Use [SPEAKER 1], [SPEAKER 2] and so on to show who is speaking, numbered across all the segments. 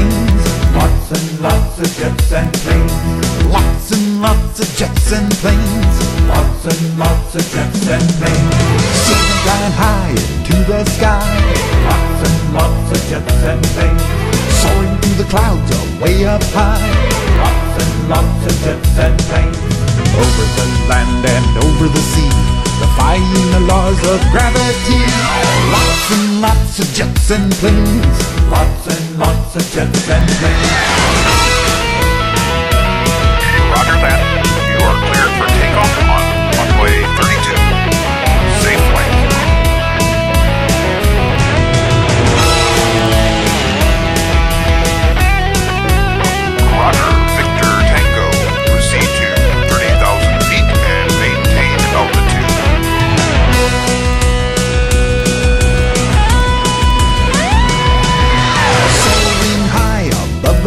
[SPEAKER 1] planes. Lots and lots of jets and planes.
[SPEAKER 2] Lots and lots of jets and planes.
[SPEAKER 1] Lots and lots of jets and planes. Soaring high into the sky.
[SPEAKER 2] Lots and lots of jets and planes.
[SPEAKER 1] Soaring through the clouds away up high.
[SPEAKER 2] Lots and lots of jets and planes.
[SPEAKER 1] Over the land and over the sea. Defying the laws of gravity. Lots and lots of jets and planes.
[SPEAKER 2] Lots and lots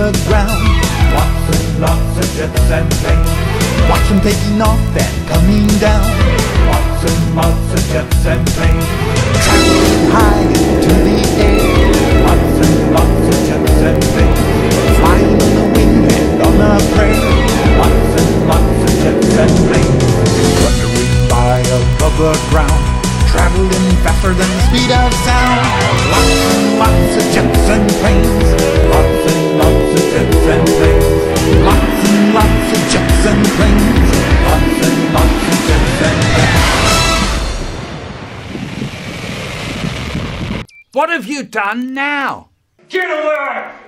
[SPEAKER 1] the ground.
[SPEAKER 2] Lots and lots of jets and planes.
[SPEAKER 1] Watch them taking off and coming down.
[SPEAKER 2] Lots and lots of jets and planes.
[SPEAKER 1] Traveling high into the air.
[SPEAKER 2] Lots and lots of jets and planes.
[SPEAKER 1] Flying on the wind and on a prayer.
[SPEAKER 2] Lots and lots of jets and planes.
[SPEAKER 1] Thundering by above the ground. Traveling faster than the speed of sound. Lots and lots of jets and planes.
[SPEAKER 2] Of jets and.
[SPEAKER 3] What have you done now?
[SPEAKER 2] Get away!